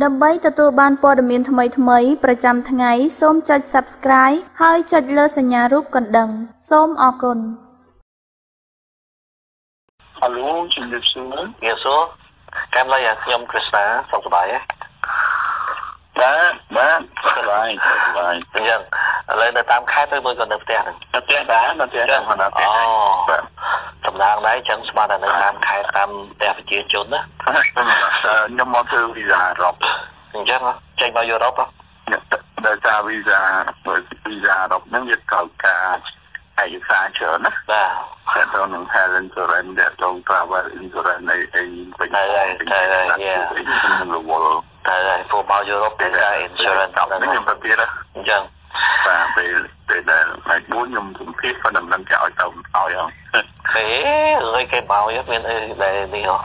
ដើម្បីទទួលបានព័ត៌មានថ្មីៗប្រចាំថ្ងៃសូមចុច Subscribe ហើយចុចលើសញ្ញារូបកណ្ដឹង សូមអរគុណ។ Alo ជំរាបសួរងាសួរកាមឡៃខ្ញុំគ្រីស្តាសុខសប្បាយទេបាទបាទសប្បាយសប្បាយអញ្ចឹងឥឡូវនៅតាមខេត្តទៅមើលក៏នៅផ្ទះហ្នឹងនៅផ្ទះដែរនៅផ្ទះហ្នឹងអូ តំណាងដែរអញ្ចឹងស្មានតែនៅតាមខេត្តតាមផ្ទះប្រជាជនណាខ្ញុំមកធ្វើវីសាអឺរ៉ុបអញ្ចឹងចេញមកយុរ៉ុបដោយសារវីសាវីសាអឺរ៉ុបហ្នឹងវាត្រូវការឯកសារច្រើនណាបាទតែទៅនឹង health insurance ដែលទៅ travel insurance អីអីពេញតែតែយ៉ាខ្ញុំរវល់តែពួកមកយុរ៉ុបមានការ insurance ដល់ខ្ញុំទៅទៀតអញ្ចឹង បាទពេលពេលដែលថ្ងៃ4ខ្ញុំជំភាសប៉ុន្តែមិនគេឲ្យទៅឲ្យហ្នឹងហេអើយគេមកមានអីដែលនេះហ៎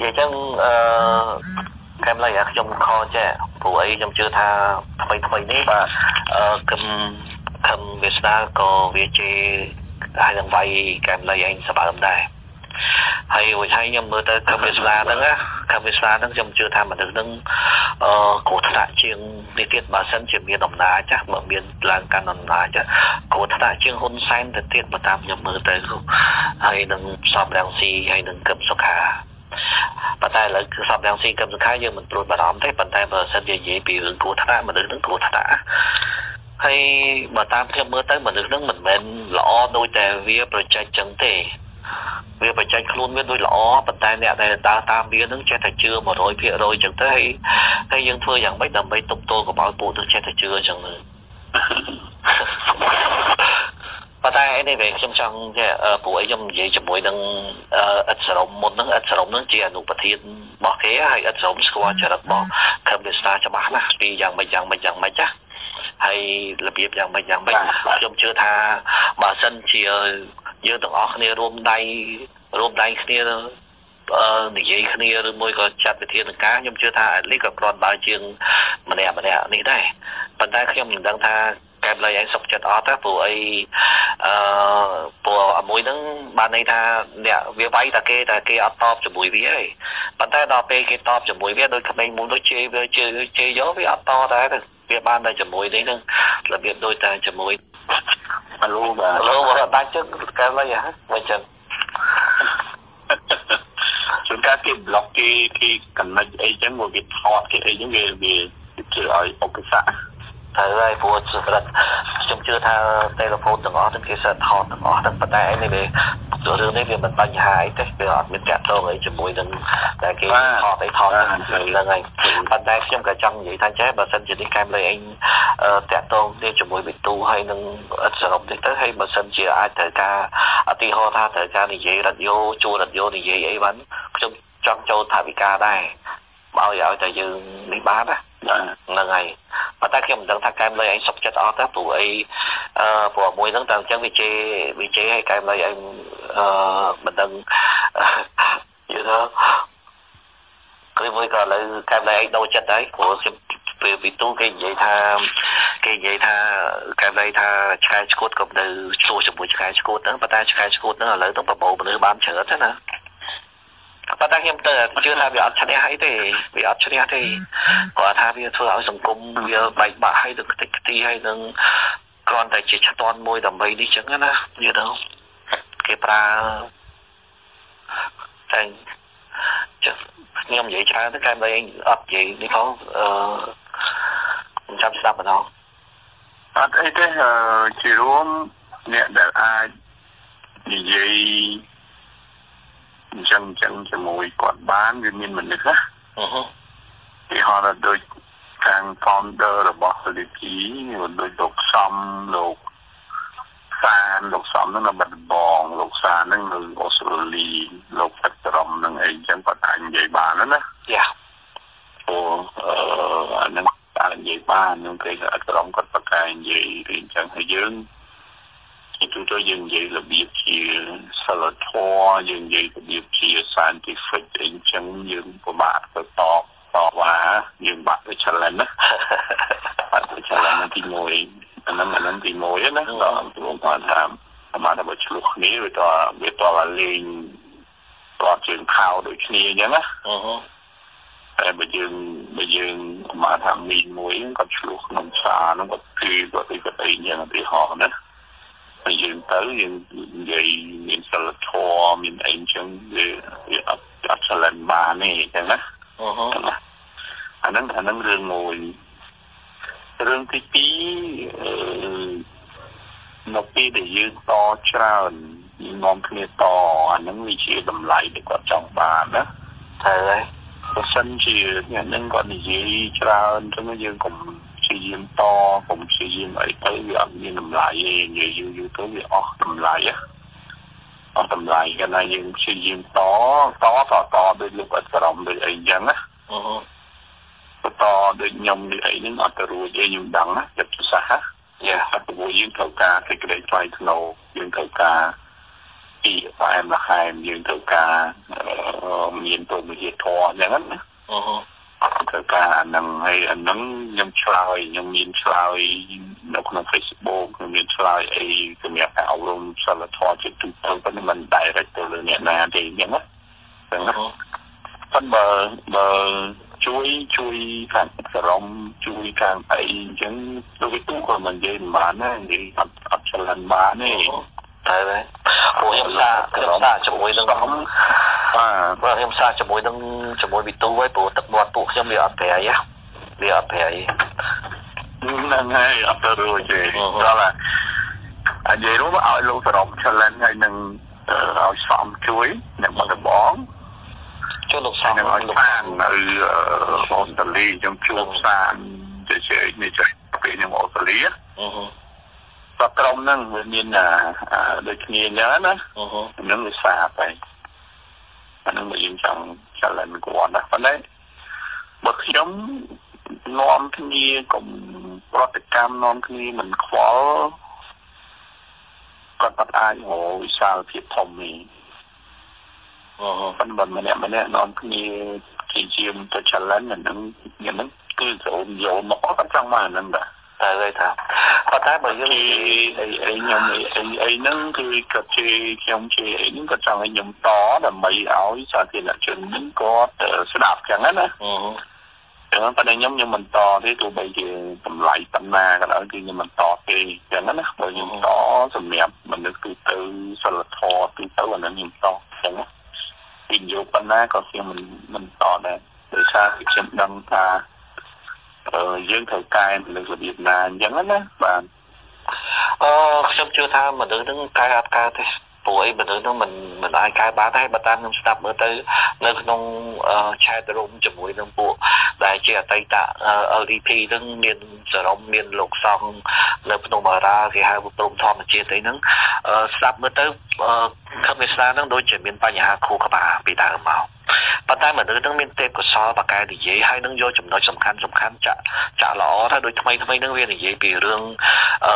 និយាយចឹងអឺកែមឡៃខ្ញុំខចេះព្រោះអីខ្ញុំជឿថាថ្មីថ្មីនេះបាទអឺគឹមខំវាស្ដាក៏វាជេរហើយនឹងវាយកែមលៃឯងសបើមដែរ ហើយវិញហើយខ្ញុំមើលទៅខំវាស្ដាហ្នឹងណាខំវាស្ដាហ្នឹងខ្ញុំជឿថាមនុស្សហ្នឹងអឺគ្រោះថ្នាក់ជាងនេះទៀតបើសិនជាមានអំណាចចាស់បើមានឡើងកាន់អំណាចគ្រោះថ្នាក់ជាងហ៊ុនសែនទៅទៀតបើតាមខ្ញុំមើលទៅហើយនឹងសំរងស៊ីហើយនឹងកឹមសុខាប៉ុន្តែឥឡូវគឺសំរងស៊ីកឹមសុខាយើងមិនព្រួយបារម្ភទេប៉ុន្តែបើសិនជានិយាយពីរឿងគ្រោះថ្នាក់មនុស្សនឹងគ្រោះថ្នាក់ហើយបើតាមខ្ញុំមើលទៅមនុស្សនឹងមិនមែនល្អដូចតែវាប្រជែកចឹងទេ វាប្រជែកខ្លួនវាដូចល្អប៉ុន្តែអ្នកដែលដើរតាមវានឹងចេះតែជឿ100%ចឹងទៅហើយហើយយើងធ្វើយ៉ាងម៉េចដើម្បីទប់ទល់កុំឲ្យពួកនឹងចេះតែជឿចឹងទៅប៉ុន្តែនេះវិញខ្ញុំចង់ជាពួកឯងខ្ញុំនិយាយជាមួយនឹងអិតសរមមុនហ្នឹងអិតសរមហ្នឹងជាអនុប្រធានរបស់គេហើយអិតសរមស្គាល់ចរិតរបស់ខឹមវាស្នាច្បាស់ណាស់ពីយ៉ាងម៉េចយ៉ាងម៉េចយ៉ាងម៉េចណាហើយរបៀបយ៉ាងម៉េចយ៉ាងម៉េចខ្ញុំជឿថាបើសិនជា យើងទាំងអស់គ្នារួមដៃរួមដៃគ្នាអឺនិយាយគ្នាឬមួយក៏ចាត់វិធានការខ្ញុំជឿថាអាលីក៏គ្រាន់បើជាងម្នាក់ម្នាក់នេះដែរប៉ុន្តែខ្ញុំមិនដឹងថាកែបលៃឯងសុខចិត្តអត់ទេព្រោះអីអឺព្រោះមួយហ្នឹងបានន័យថាអ្នកវាវាយតែគេតែគេអត់តបជាមួយវាទេប៉ុន្តែដល់ពេលគេតបជាមួយវាដូចក្មេងមុនដូចជេរវាជេរជេរយកវាអត់តដែរទេវាបានតែជាមួយនេះនឹងរបៀបដូចតែជាមួយ អាឡូបាទអាឡូបាទដាច់ជឹងកែមិនហ៎មិនចឹងជួនកាលគេប្លុកគេគេកំណត់អីចឹងមកគេថតគេអីចឹងវាវាធ្វើឲ្យឧបសគ្គត្រូវហើយព្រោះសម្រាប់ខ្ញុំជឿថាទូរស័ព្ទទាំងអស់ទាំងគេសិតថតទាំងអស់ទាំងប៉ុន្តែឯនេះវា រឿងនេះវាមិនបញ្ហាអីទេវាអត់មានតាក់ទងអីជាមួយនឹងតែគេថតអីថតហ្នឹងហើយប៉ុន្តែខ្ញុំក៏ចង់និយាយថាចេះបើសិនជានេះកែមលៃអីតាក់ទងនេះជាមួយវិទូហើយនឹងអត់សរុបនេះទៅហើយបើសិនជាអាចត្រូវការអតិហោថាត្រូវការនិយាយរ៉ាឌីយ៉ូជួលរ៉ាឌីយ៉ូនិយាយអីបានខ្ញុំចង់ចូលថាវិការដែរបើឲ្យឲ្យតែយើងនេះបានណាហ្នឹងហើយ ប៉ុន្តែខ្ញុំមិនដឹងថាកែមលុយឯងសុខចិត្តអត់ទេព្រោះអីអឺព្រោះមួយហ្នឹងតែអញ្ចឹងវាជេវាជេឲ្យកែមលុយឯងអឺមិនដឹងយល់ទេគឺមួយក៏ឥឡូវកែមលុយឯងដូរចិត្តហើយព្រោះខ្ញុំពេលពីទូគេនិយាយថាគេនិយាយថាកែមលុយថាឆ្កែឆ្កួតក៏នៅឆ្លោះជាមួយឆ្កែឆ្កួតហ្នឹងប៉ុន្តែឆ្កែឆ្កួតហ្នឹងឥឡូវទៅប្រមូលមនុស្សបានច្រើនទេណាប៉ុន្តែខ្ញុំទៅជឿថាវាអត់ឈ្នះអីទេវាអត់ឈ្នះទេគាត់ថាវាធ្វើឲ្យសង្គមវាបែកបាក់ហើយនឹងខ្ទេចខ្ទីហើយនឹងគ្រាន់តែជាឆ្ទាន់មួយដើម្បីនេះចឹងណាយល់ទៅគេប្រើតែចឹងខ្ញុំនិយាយច្រើនទៅកែមិនអត់និយាយនេះផងអឺខ្ញុំចាំស្ដាប់ម្ដងអត់អីទេជារួមអ្នកដែលអាចនិយាយ អញ្ចឹងអញ្ចឹងជាមួយគាត់បានវាមានមនុស្សណាអឺហឺគេហៅថាដូចខាង founder របស់ Soliki ដូចលោកសំលោកសានលោកសំនឹងនៅបាត់បងលោកសាននឹងនៅអូស្ត្រាលីលោកពេទ្រមនឹងអីចឹងគាត់អាចនិយាយបានណាយ៉ាអូអឺអានឹងអាចនិយាយបាននឹងគេក៏អត់ក្រុមគាត់ប្រកែនិយាយអញ្ចឹងហើយយើង ជាទូទៅយើងនិយាយរបៀបជាសិលធម៌យើងនិយាយរបៀបជា scientific អីចឹងយើងពិបាកទៅតបតបថាយើងបាក់ទៅ challenge ណាបាក់ទៅ challenge ទី1អាហ្នឹងអាហ្នឹងទី1ណាដល់ព្រមគាត់ថាអាមកដល់ឆ្លោះគ្នាវាតវាតលេងតជើងខោដូចគ្នាអញ្ចឹងណាអឺអតែបើយើងបើយើងមកថាមីនមួយគាត់ឆ្លោះក្នុងផ្សារហ្នឹងគាត់គឺគាត់ពីគាត់អីយ៉ាងឧទាហរណ៍ណា បើយើងទៅយើងនិយាយមានសិលធម៌មានអីចឹងវាវាអត់អត់ឆ្លងបានទេចឹងណាអឺហ៎អាហ្នឹងអាហ្នឹងរឿងមួយរឿងទី2អឺនៅពេលដែលយើងតច្រើននាំគ្នាតអាហ្នឹងវាជាតម្លៃដែលគាត់ចង់បានណាហើយបើសិនជាអ្នកនឹងគាត់និយាយច្រើនចឹងយើងកុំ ព្យាយាមតកុំព្យាយាមអីទៅវាអត់មានតម្លៃទេនិយាយយូរយូរទៅវាអស់តម្លៃអស់តម្លៃកាលណាយើងព្យាយាមតតតតដូចលោកអត់ក្រមដូចអីចឹងណាអឺតដូចខ្ញុំនេះអីហ្នឹងអត់ទៅរួចទេខ្ញុំដឹងណាចិត្តសាសយ៉ាអត់ទៅយើងត្រូវការសេចក្តីថ្លៃថ្នូរយើងត្រូវការពីផ្អែមល្ហែមយើងត្រូវការមានទុនវិជាធម៌អញ្ចឹងណាអឺ ត្រូវការអានឹងហើយអានឹងខ្ញុំឆ្លើយខ្ញុំមានឆ្លើយនៅក្នុង Facebook ខ្ញុំមានឆ្លើយអីសម្រាប់ការអប់រំសិលធម៌ជាទូទៅប៉ុន្តែមិន direct ទៅលើអ្នកណាទេអញ្ចឹងណាអញ្ចឹងប៉ុន្តែបើបើជួយជួយខាងសរំជួយខាងអីអញ្ចឹងទៅទូក៏មិននិយាយមិនបានណានិយាយអត់អត់ឆ្លងបានទេ ហើយព្រោះខ្ញុំសារខ្ញុំសារជាមួយនឹងបាទព្រោះខ្ញុំសារជាមួយនឹងជាមួយវិទូហើយព្រោះទឹកមាត់ពួកខ្ញុំវាអត់ប្រៃវាអត់ប្រៃហ្នឹងហើយអត់ទៅរួចទេដល់អានិយាយរួមឲ្យលោកសរំ challenge ហើយនឹងឲ្យសំជួយអ្នកបងបងជួយលោកសំឲ្យលោកបាននៅអូស្ត្រាលីខ្ញុំជួបសានជជែកនេះចុះពេលខ្ញុំអូស្ត្រាលីអឺ ក៏ក្រុមហ្នឹងវាមានដូចគ្នាអញ្ចឹងណាហ្នឹងវាសាបហើយអាហ្នឹងមកយើងចង់ចលនគាត់ណាប៉ុន្តែបើខ្ញុំនាំគ្នាកុំប្រតិកម្មនាំគ្នាមិនខ្វល់គាត់អត់អាចហៅវិសាលភាពធំនេះអូប៉ុន្តែម្នាក់ម្នាក់នាំគ្នាជាជាមទៅ challenge អាហ្នឹងហ្នឹងគឺចូលយកមកអត់ចង់មកអាហ្នឹងដែរ តែគេថាប៉ុន្តែបើយើងអីអីខ្ញុំអីអីហ្នឹងគឺគាត់ជាខ្ញុំជាអីហ្នឹងគាត់ចង់ឲ្យខ្ញុំតដើម្បីឲ្យសាធារណជនហ្នឹងគាត់ស្ដាប់ចឹងណាអឺចឹងប៉ុន្តែខ្ញុំខ្ញុំមិនតទេទោះបីជាតម្លៃប៉ុណ្ណាក៏ដោយគឺខ្ញុំមិនតទេចឹងណាបើខ្ញុំតសម្រាប់មនុស្សទូទៅសិលធម៌ទូទៅអាហ្នឹងខ្ញុំតចឹងណាពីយកប៉ុណ្ណាក៏ខ្ញុំមិនមិនតដែរដោយសារខ្ញុំដឹងថា យើងត្រូវកែនៅរបៀបណាអញ្ចឹងណាបាទអឺខ្ញុំជឿថាមនុស្សនឹងកែអត់កើតទេព្រោះអីមនុស្សនឹងមិនមិនអាចកែបានទេបើតាមខ្ញុំស្ដាប់មើលទៅនៅក្នុងឆែតរុំជាមួយនឹងពួកដែលជាអតីត LDP នឹងមានសរមមានលោកសង្ឃនៅភ្នំបារាគេហៅព្រំធម្មជាតិអីហ្នឹងស្ដាប់មើលទៅខំវាស្ដាហ្នឹងដូចជាមានបញ្ហាខួរក្បាលពីដើមមកប៉ុន្តែមនុស្សនឹងមានទេពកោសលបកែនិយាយហើយនឹងយកចំណុចសំខាន់សំខាន់ចាក់ចាក់ល្អថាដូចថ្មីថ្មីនឹងវានិយាយពីរឿងអឺ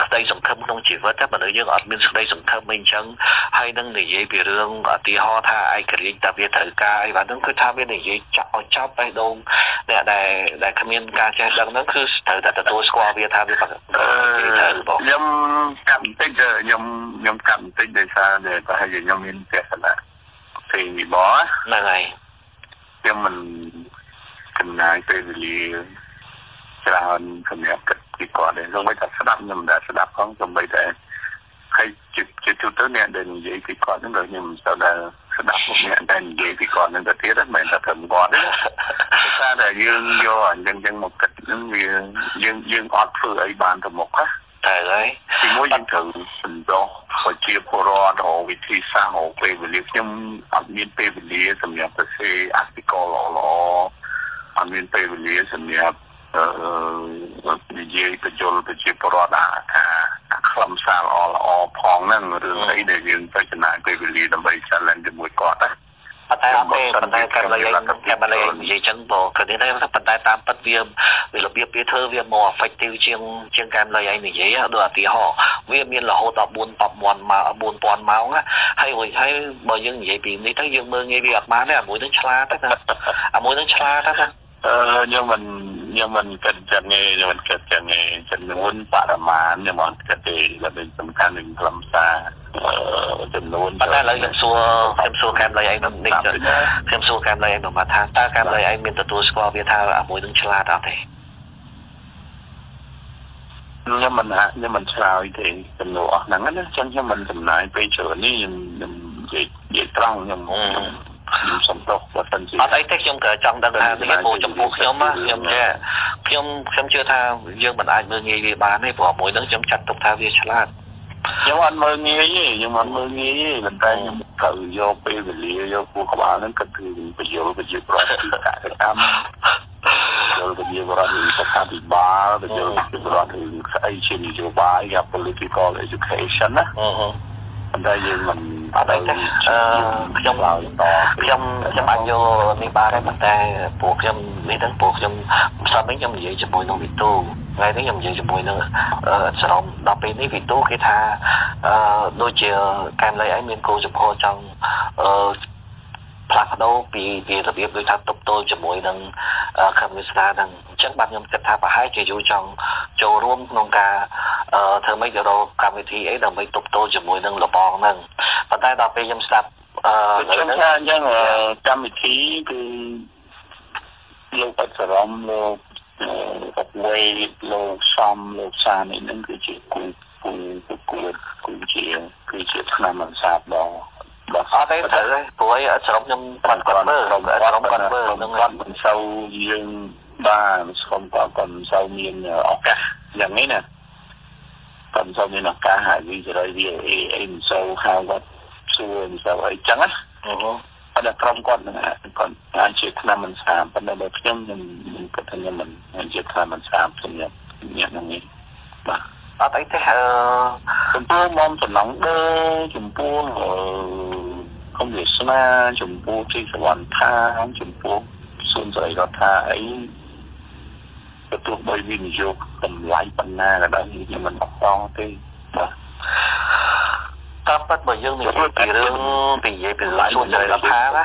ក្តីសង្ឃឹមក្នុងជីវិតតែមនុស្សយើងអត់មានក្តីសង្ឃឹមអីអញ្ចឹងហើយនឹងនិយាយពីរឿងឧទាហរណ៍ថាឯករាជ្យតែវាត្រូវការអីបាទនឹងគឺថាវានិយាយចាក់ឲ្យចប់បេះដូងអ្នកដែលដែលគ្មានការចេះដឹងហ្នឹងគឺត្រូវតែទទួលស្គាល់វាថាវាត្រូវបងខ្ញុំកាត់បន្តិចខ្ញុំខ្ញុំកាត់បន្តិចដោយសារតែប្រហែលជាខ្ញុំមានទស្សនៈ ពេញពីបហ្នឹងហើយខ្ញុំមិនចំណាយពេលវេលាច្រើនសម្រាប់គិតពីគាត់ទេសូម្បីតែស្ដាប់ខ្ញុំមិនដែលស្ដាប់ផងសូម្បីតែហើយជាជាទូទៅអ្នកដែលនិយាយពីគាត់ហ្នឹងក៏ខ្ញុំមិនសូវដែលស្ដាប់អ្នកដែលនិយាយពីគាត់ហ្នឹងទៅទៀតមិនមែនតែត្រឹមគាត់ទេតែថាយើងយកអញ្ចឹងចឹងមកគិតហ្នឹងវាយើងយើងអត់ធ្វើអីបានទៅមុខណា តែហើយទីមួយយើងត្រូវបន្តប្រជាពលរដ្ឋឬវិធីសាស្ត្រឬពេលវេលាខ្ញុំអត់មានពេលវេលាសម្រាប់ទៅសេអតិកលល្អអត់មានពេលវេលាសម្រាប់អឺនិយាយបញ្យលប្រជាពលរដ្ឋអាថាខ្លឹមសារល្អល្អផងហ្នឹងរឿងអីដែលយើងទៅចំណាយពេលវេលាដើម្បី challenge ជាមួយគាត់ណា ប៉ុន្តែអត់ទេប៉ុន្តែកាលលេងកាលលេងនិយាយចឹងបងគឺនេះតែប៉ុន្តែតាមពិតវាវារបៀបវាធ្វើវាមក effective ជាងជាងកាលលេងឯងនិយាយដូចឧទាហរណ៍វាមានរហូតដល់4 10ម៉ោងមក4000ម៉ោងហើយហើយបើយើងនិយាយពីនេះទៅយើងមើលងាយវាអត់បានទេអាមួយនឹងឆ្លាតណាអាមួយនឹងឆ្លាតណាអឺខ្ញុំមិនខ្ញុំមិនគិតចឹងទេខ្ញុំមិនគិតចឹងទេចំនួនបរិមាណខ្ញុំមិនគិតទេតែសំខាន់នឹងខ្លឹមសារ ចំនួនប៉ុន្តែឥឡូវខ្ញុំសួរខ្ញុំសួរកាមលៃឯងនេះខ្ញុំសួរកាមលៃឯងមកថាតើកាមលៃឯងមានទទួលស្គាល់វាថាអាមួយនឹងឆ្លាតអត់ទេខ្ញុំមិនខ្ញុំមិនឆ្លើយទេចំនួនអស់ហ្នឹងណាចឹងខ្ញុំមិនចំណាយពេលច្រើននេះខ្ញុំខ្ញុំនិយាយនិយាយត្រង់ខ្ញុំខ្ញុំសំទោសបើមិនជាអត់អីទេខ្ញុំក៏ចង់ដឹងថាវាពូចំពោះខ្ញុំខ្ញុំចេះខ្ញុំខ្ញុំជឿថាយើងមិនអាចមើលងាយវាបានទេព្រោះមួយហ្នឹងខ្ញុំចាត់ទុកថាវាឆ្លាត ខ្ញុំអត់មើលងាយទេខ្ញុំអត់មើលងាយទេប៉ុន្តែខ្ញុំត្រូវយកពេលវេលាយកពូក្បាលហ្នឹងគិតគឺបញ្យល់វិជាប្រតិកកម្មយល់វិជាប្រតិសុខាភិបាលបញ្យល់វិជាប្រតិស្អីជានយោបាយ یا political education ណាអឺប៉ុន្តែយើងមិន អត់ទេអឺខ្ញុំខ្ញុំខ្ញុំអាចយកនេះបានដែរប៉ុន្តែពួកខ្ញុំនេះទាំងពួកខ្ញុំផ្សំវិញខ្ញុំនិយាយជាមួយនឹងវិទូថ្ងៃនេះខ្ញុំនិយាយជាមួយនឹងសរំដល់ពេលនេះវិទូគេថាអឺដូចជាកែមលៃឯងមានគោលចំហចង់អឺផ្លាស់ប្ដូរពីពីរបៀបដូចថាតបតល់ជាមួយនឹងខមវិស្តានឹងអញ្ចឹងបាទខ្ញុំគិតថាប្រហែលជាយូរចង់ចូលរួមក្នុងការធ្វើម៉េចទៅរកកម្មវិធីអីដើម្បីតបតល់ជាមួយនឹងលបងហ្នឹង ប៉ុន្តែដល់ពេលខ្ញុំស្ដាប់អឺខ្ញុំថាអញ្ចឹងកម្មវិធីគឺលោកអសរំលោកអត់វេលោកសំលោកសានេះនឹងគឺជាគូគូគូគូជាគឺជាឆ្នាំអសាបដល់បាទអត់ទេត្រូវទេព្រោះអីស្រុកខ្ញុំគាត់គាត់មើលស្រុកគាត់មើលនឹងគាត់មិនសូវយើងបាទស្រុកគាត់គាត់មិនសូវមានឱកាសយ៉ាងនេះណាគាត់មិនសូវមានឱកាសហើយវិសេរីវាអីអីមិនសូវហៅគាត់ សួរមិនសូវអីចឹងណាអូប៉ុន្តែក្រុមគាត់នឹងគាត់អាចជាឆ្នាំមិនស្អាតប៉ុន្តែបើខ្ញុំខ្ញុំគាត់ថាខ្ញុំមិនជាឆ្នាំមិនស្អាតខ្ញុំញ៉ាំហ្នឹងនេះបាទអត់អីទេអឺចំពោះមុំសំឡងដឺចំពោះអឺគុំវាស្នាចំពោះទីសវណ្ណថាចំពោះសុនស្រីរដ្ឋាអីទៅទោះបីវិនិយោគតម្លៃបណ្ណាក៏ដោយខ្ញុំមិនអត់តទេបាទ តាមពិតបើយើងនិយាយពីរឿងពីនិយាយពីរឿងជួនចរិរដ្ឋាណា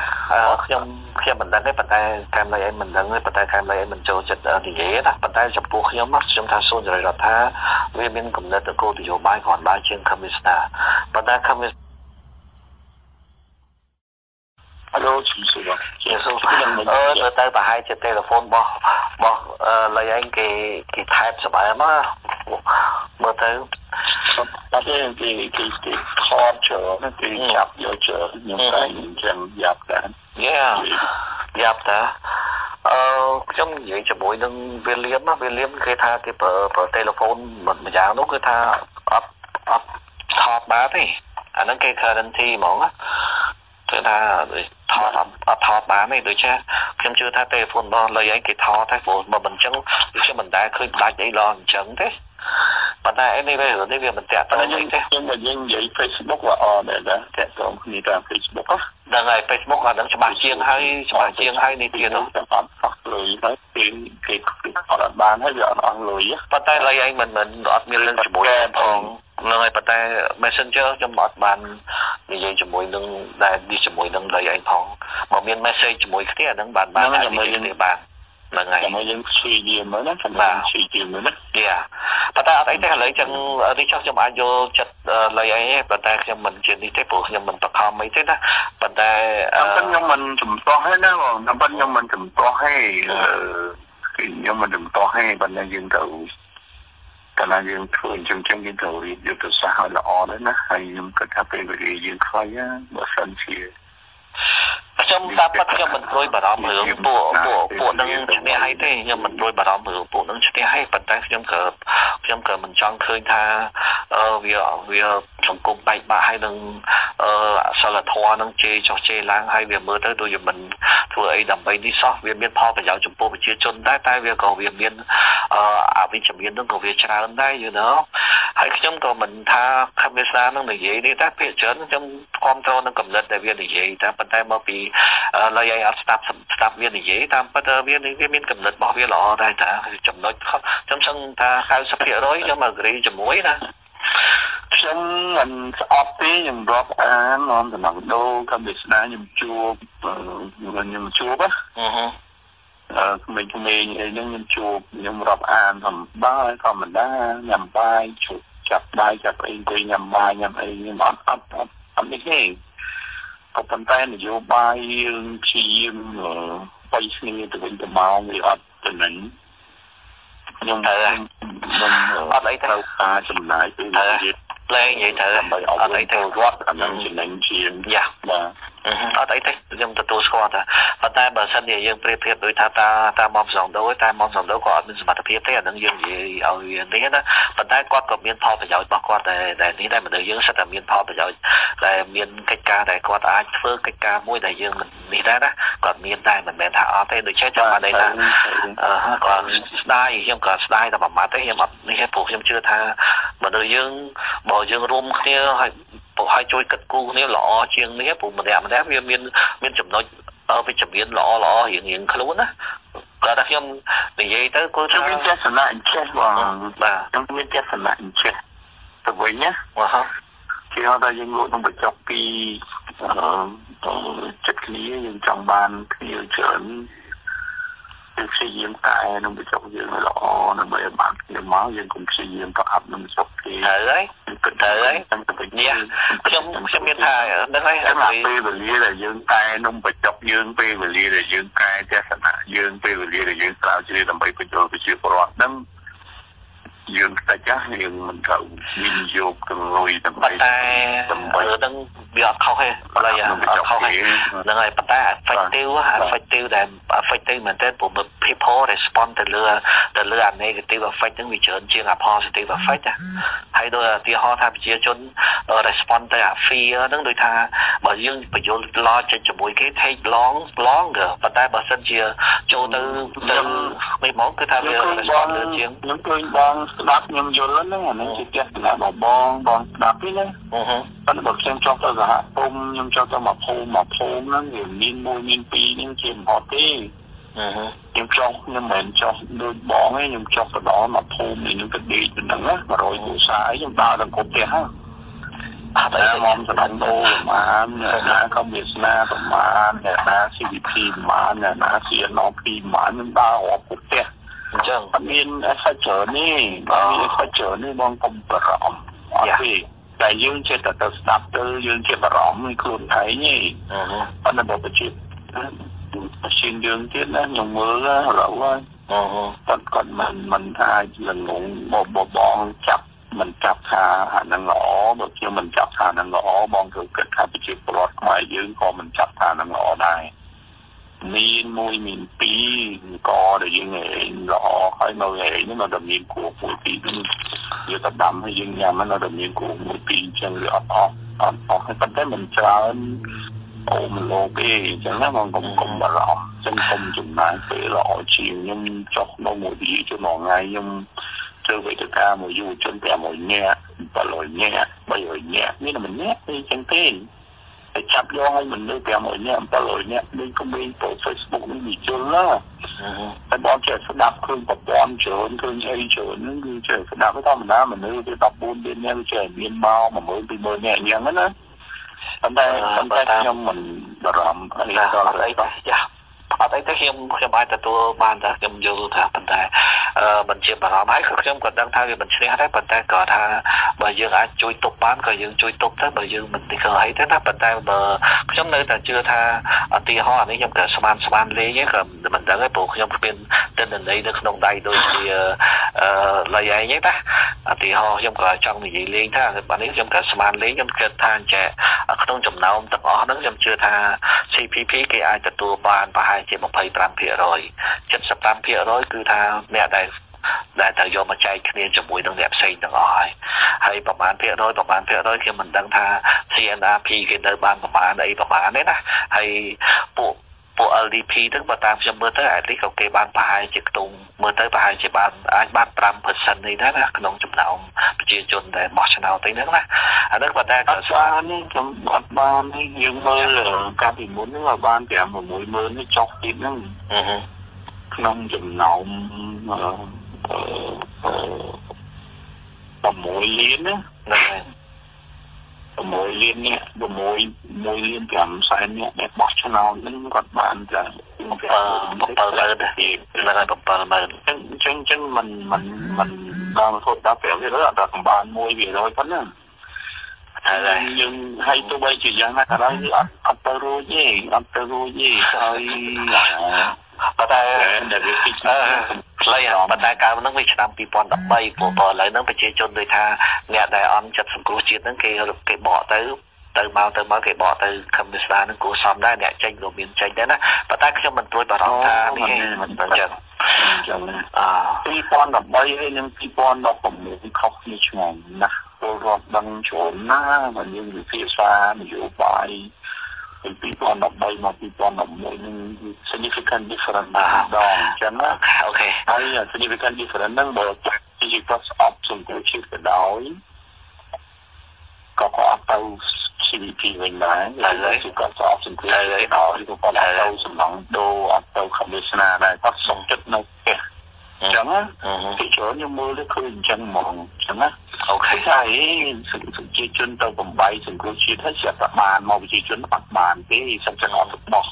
ខ្ញុំខ្ញុំមិនដឹងទេប៉ុន្តែកាមលៃអីមិនដឹងទេប៉ុន្តែកាមលៃអីមិនចូលចិត្តនិយាយណាប៉ុន្តែចំពោះខ្ញុំខ្ញុំថាសូនចរិរដ្ឋាវាមានគំនិតគោលនយោបាយគ្រាន់បើជាងខមមីស្តាប៉ុន្តែខមមីអឡូជំរាបសួរជាសួរអឺទៅទៅប្រហែលជាទូរស័ព្ទរបស់របស់លៃឯងគេគេថែបសបាយមកមើលទៅអ ត់ទេគេគេគេថតច្រើនគេចាប់យកច្រើនខ្ញុំតែអញ្ចឹងយ៉ាប់ដែរយេយ៉ាប់តាអឺខ្ញុំនិយាយជាមួយនឹងវាលៀមវាលៀមគេថាគេប្រើប្រើទូរស័ព្ទមួយយ៉ាងនោះគឺថាអត់អត់ថតបានទេអាហ្នឹងគេ currency ហ្មងគឺថាថតអត់ថតបានទេដូចជាខ្ញុំជឿថាទេហ្វូនរបស់លុយអីគេថតតែព្រោះបើមិនអញ្ចឹងខ្ញុំមិនដែលឃើញដាច់អីឡងអញ្ចឹងទេ ប៉ុន្តែអីនេះវានេះវាមិនតាក់ទងអីទេខ្ញុំមកយើងនិយាយ Facebook វាអត់ដែរតាក់ទងគ្នាតាម Facebook ហ្នឹងហើយ Facebook អានឹងច្បាស់ជាងហើយច្បាស់ជាងហើយនេះទៀតអត់អស់លុយហើយគេគេអត់បានហើយវាអត់អស់លុយប៉ុន្តែលុយឯងមិនមិនអត់មានរឿងជាមួយផងនឹងហើយប៉ុន្តែ Messenger ខ្ញុំអត់បាននិយាយជាមួយនឹងដែលនេះជាមួយនឹងលុយឯងផងបើមាន message ជាមួយគ្នាអានឹងបានបានអាចនិយាយគ្នាបានហ្នឹងហើយតែយើងព្យាយាមមើលណាសម្រាប់ព្យាយាមមើលណាយ៉ាប៉ុន្តែអត់អីទេឥឡូវចឹងនេះចុះខ្ញុំអាចយកចិត្តលៃអីទេប៉ុន្តែខ្ញុំមិនជានេះទេព្រោះខ្ញុំមិនបខំអីទេណាប៉ុន្តែខ្ញុំមិនចំទាស់ទេណាបងតែប៉ុន្តែខ្ញុំមិនចំទាស់ទេខ្ញុំមិនចំទាស់ទេប៉ុន្តែយើងទៅកាលណាយើងធ្វើអញ្ចឹងចឹងយើងត្រូវរៀបយុទ្ធសាស្ត្រឲ្យល្អដែរណាហើយខ្ញុំគិតថាពេលវេលាយើងខ្លីបើសិនជា ខ្ញុំតាមពិតខ្ញុំមិនព្រួយបារម្ភរឿងពួកពួកពួកនឹងឈ្នះហើយទេខ្ញុំមិនព្រួយបារម្ភរឿងពួកនឹងឈ្នះហើយប៉ុន្តែខ្ញុំក៏ខ្ញុំក៏មិនចង់ឃើញថាវាវាសង្គមបែកបាក់ហើយនឹងអសិលធម៌នឹងជេរចោះជេរឡើងហើយវាមើលទៅដូចជាមិនធ្វើអីដើម្បីនេះសោះវាមានផលប្រយោជន៍ចំពោះប្រជាជនដែរតែវាក៏វាមានអវិជ្ជមាននឹងក៏វាច្រើនដែរ you know ហើយខ្ញុំក៏មិនថាខំវាសានឹងនិយាយនេះតែភាគច្រើនខ្ញុំគ្រប់គ្រងនឹងកំណត់ដែលវានិយាយតែប៉ុន្តែមកពីលយឲ្យអត់ស្ដាប់ស្ដាប់វានិយាយតាមពិតវាវាមានកំណត់របស់វាល្អដែរតាចំណុចខ្ញុំសឹងថា90%ខ្ញុំ agree ជាមួយណាខ្ញុំមិនស្អប់ទេខ្ញុំរាប់អាននំតំណងដូកម្មវិស្នាខ្ញុំជួបខ្ញុំជួបណាអឺក្មេងៗអីហ្នឹងខ្ញុំជួបខ្ញុំរាប់អានធម្មតាធម្មតាញ៉ាំបាយជួបចាប់បាយចាប់អីទៅញ៉ាំបាយញ៉ាំអីខ្ញុំអត់អត់អត់អត់នេះទេ ក៏ប៉ុន្តែនយោបាយយើងព្យាយាមបៃគ្នាទៅវិញទៅមកវាអត់ទៅនឹងខ្ញុំខ្ញុំអត់អីត្រូវការចំណាយពេលវេលាលែងនិយាយទៅដើម្បីអត់អីទៅរត់អានឹងចំណេញជាងយ៉ាបាទ អត់អីទេខ្ញុំទទួលស្គាល់ថាប៉ុន្តែបើសិនជាយើងប្រៀបធៀបដោយថាតាតាមុំសំដោតែមុំសំដោក៏អត់មានសមត្ថភាពទេអានឹងយើងនិយាយឲ្យនេះណាប៉ុន្តែគាត់ក៏មានផលប្រយោជន៍របស់គាត់តែដែលនេះដែរមនុស្សយើងសិតតែមានផលប្រយោជន៍ដែលមានកិច្ចការដែលគាត់អាចធ្វើកិច្ចការមួយដែលយើងមិននេះដែរណាគាត់មានដែរមិនមែនថាអត់ទេដូចជាចាំបានន័យថាគាត់ស្ដាយខ្ញុំក៏ស្ដាយតែមួយម៉ាត់ទេខ្ញុំអត់នេះទេព្រោះខ្ញុំជឿថាមនុស្សយើងបើយើងរួមគ្នាហើយ ព្រោះឲ្យជួយគិតគូរគ្នាល្អជាងនេះព្រោះម្នាក់ម្នាក់វាមានមានចំណុចវិជ្ជមានល្អល្អរៀងរៀងខ្លួនណាគាត់ថាខ្ញុំនិយាយទៅគឺថាមានទស្សនៈអញ្ចេះបងបាទខ្ញុំមានទស្សនៈអញ្ចេះទៅវិញណាបាទគេហៅថាយើងលក់នំបញ្ចុកពីចិត្តគ្នាយើងចង់បានគ្នាច្រើន យើងព្យាយាមតែនឹងបញ្ចុកយើងឲ្យល្អដើម្បីឲ្យបានគ្នាមកយើងកុំព្យាយាមប្រអាប់នឹងចុកគេហើយហើយទៅហើយខ្ញុំខ្ញុំមានថាដឹងហើយហើយពេលវេលាដែលយើងតែនំបញ្ចុកយើងពេលវេលាដែលយើងកែទស្សនៈយើងពេលវេលាដែលយើងស្រាវជ្រាវដើម្បីបញ្ចូលប្រជាពលរដ្ឋហ្នឹង យើងខ្ទេចណាយើងមិនត្រូវវិនិយោគទៅលុយដើម្បីតែដើម្បីនឹងវាអត់ខុសទេបល័យអត់ខុសទេហ្នឹងហើយប៉ុន្តែ effective effective ដែល effective មែនទែនព្រោះ people respond ទៅលើទៅលើអា negative effect ហ្នឹងវាច្រើនជាងអា positive effect ណាហើយដោយឧទាហរណ៍ថាប្រជាជន respond ទៅអា fear ហ្នឹងដូចថាបើយើងបញ្យល់ logic ជាមួយគេ take long longer ប៉ុន្តែបើសិនជាចូលទៅទៅមិនមកគឺថាវា respond លឿនជាងខ្ញុំឃើញបងស្ដាប់ខ្ញុំយល់ហ្នឹងអានេះជាទស្សនៈរបស់បងបងស្ដាប់ទេណាអឺហឺប៉ុន្តែបើខ្ញុំចង់ទៅសហគមន៍ខ្ញុំចង់ទៅមកភូមិមកភូមិហ្នឹងវាមានមួយមានពីរហ្នឹងជាមិនអត់ទេអឺហឺខ្ញុំចង់ខ្ញុំមិនចង់ដូចបងទេខ្ញុំចង់ទៅដល់មកភូមិនេះទៅដេកទៅហ្នឹងណា100គ្រួសារខ្ញុំដើរទៅគ្រប់ផ្ទះហ្នឹងអត់តែមកសំដៅប្រមាណណាក៏វាសនាប្រមាណណា CVP ប្រមាណណា CNP ប្រមាណខ្ញុំដើររាប់គ្រប់ផ្ទះ អញ្ចឹងអត់មានអេសច្រើននេះបើមានអេសច្រើននេះបងកុំបារម្ភអត់ទេតែយើងចេះតែទៅស្ដាប់ទៅយើងចេះបារម្ភខ្លួនឯងទេប៉ុន្តែបើប្រជាប្រជាយើងទៀតណាខ្ញុំមើលឥឡូវហើយអូគាត់គាត់មិនមិនថាលងងបបបងចាប់មិនចាប់ថាអានឹងល្អបើខ្ញុំមិនចាប់ថានឹងល្អបងគឺគិតថាប្រជាពលរដ្ឋខ្មែរយើងក៏មិនចាប់ថានឹងល្អដែរ មានមួយមានពីរក៏ដែលយើងល្អហើយនៅឯនេះនៅតែមានគួរមួយពីរវាទៅដាំហើយយើងញ៉ាំនៅតែមានគួរមួយពីរអញ្ចឹងវាអត់អស់អត់អស់ហើយប៉ុន្តែមិនច្រើនអូមលោកទេអញ្ចឹងណាបងកុំកុំបារម្ភចឹងកុំចំណាយពេលល្អជាងខ្ញុំចុះនៅមួយទីជុំមួយថ្ងៃខ្ញុំធ្វើវេទិកាមួយយុវជន500នាក់700នាក់300នាក់មានមិននាក់ទេអញ្ចឹងទេ ទៅចាប់យកឲ្យមនុស្ស500នាក់700នាក់លេងកុំលេងទៅ Facebook នេះវាជុលណាតែបងចេះស្ដាប់ឃើញប្រព័ន្ធច្រើនឃើញអីច្រើនហ្នឹងគឺចេះស្ដាប់ធម្មតាមនុស្សវា14លាននាក់វាចេះមានមក10000 20000នាក់អញ្ចឹងណាប៉ុន្តែប៉ុន្តែខ្ញុំមិនបារម្ភអីដល់អីបាទចា អត់អីទេខ្ញុំខ្ញុំអាចទទួលបានតែខ្ញុំយល់ថាប៉ុន្តែអឺមិនជាបារម្ភហើយខ្ញុំក៏ដឹងថាវាមិនឈ្នះដែរប៉ុន្តែក៏ថាបើយើងអាចជួយទប់បានក៏យើងជួយទប់ទៅបើយើងមិនទីក៏អីទេណាប៉ុន្តែបើខ្ញុំនៅតែជឿថាឧទាហរណ៍នេះខ្ញុំក៏ស្មានស្មានលេងក៏មិនដឹងទេព្រោះខ្ញុំគ្មានទិន្នន័យនៅក្នុងដៃដូចជាអឺលៃឯងទេណាឧទាហរណ៍ខ្ញុំក៏ចង់និយាយលេងថាបាទនេះខ្ញុំក៏ស្មានលេងខ្ញុំគិតថាចេះក្នុងចំណោមទាំងអស់ហ្នឹងខ្ញុំជឿថា CPP គេអាចទទួលបានប្រហែលជា25% 75%គឺថាអ្នកដែលដែលត្រូវយកមកចែកគ្នាជាមួយនឹងអ្នកផ្សេងទាំងអស់ហើយហើយប្រហែលភាគរយប្រហែលភាគរយខ្ញុំមិនដឹងថា CNRP គេនៅបានប្រហែលអីប្រហែលទេណាហើយពួក ពួក LDP ហ្នឹងបើតាមខ្ញុំមើលទៅអានេះក៏គេបានប្រហែលជាខ្ទង់មើលទៅប្រហែលជាបានអាចបាន5%នេះដែរណាក្នុងចំណោមប្រជាជនដែលបោះឆ្នោតហ្នឹងណាអានេះគាត់តែក៏ស្អាតនេះខ្ញុំអត់បានយើងមើលកាលពីមុនហ្នឹងឲ្យបាន5 60000នេះចុះទៀតហ្នឹងក្នុងចំណោមអឺ6លានណាហ្នឹងហើយ 6លាននេះ6 1លាន5សែននេះដែលបោះឆ្នោតនឹងគាត់បានតែ7 7ម៉ឺនទេហ្នឹងហើយ7ម៉ឺនអញ្ចឹងអញ្ចឹងមិនមិនមិនដល់រហូតដល់5%អត់ដល់សម្បាន1%ប៉ុណ្ណឹងហើយយើងឲ្យទៅបីជាយ៉ាងណាក៏ដោយអត់អត់ទៅរួចទេអត់ទៅរួចទេហើយប៉ុន្តែដែលវាពី ខ្លីប៉ុន្តែកាលហ្នឹងវាឆ្នាំ2013ព្រោះឥឡូវហ្នឹងប្រជាជនដូចថាអ្នកដែលអន់ចិត្តសង្គ្រោះជាតិហ្នឹងគេគេបកទៅទៅមកទៅមកគេបកទៅខំវាស្ដានឹងគួរសមដែរអ្នកចេញក៏មានចេញដែរណាប៉ុន្តែខ្ញុំមិនព្រួយបារម្ភថានេះមិនអញ្ចឹងអញ្ចឹងអា2013ហើយនិង2016ខុសគ្នាឆ្ងាយណាស់ពលរដ្ឋដឹងច្រើនណាស់មកយើងវិភាសានយោបាយ ពី2013មក2011នឹង significant difference ដល់អញ្ចឹងណាអូខេហើយ significant difference ហ្នឹងបើចាក់ជាគាត់ស្អប់សង្គមជាតិក៏ដោយក៏គាត់ទៅ CVP វិញដែរហើយគឺគាត់ស្អប់សង្គមហើយដល់គឺគាត់ទៅសំឡងដូរអត់ទៅ commissioner ដែរគាត់សុំចិត្តនៅផ្ទះ អញ្ចឹងណាពីច្រើនខ្ញុំមើលទៅឃើញអញ្ចឹងហ្មងអញ្ចឹងណាអូខេហើយប្រជាជនទៅបំបីសង្គមជាតិហើយស្រាប់តែបានមកប្រជាជនអត់បានទេសឹកចឹងអត់ទៅបោះ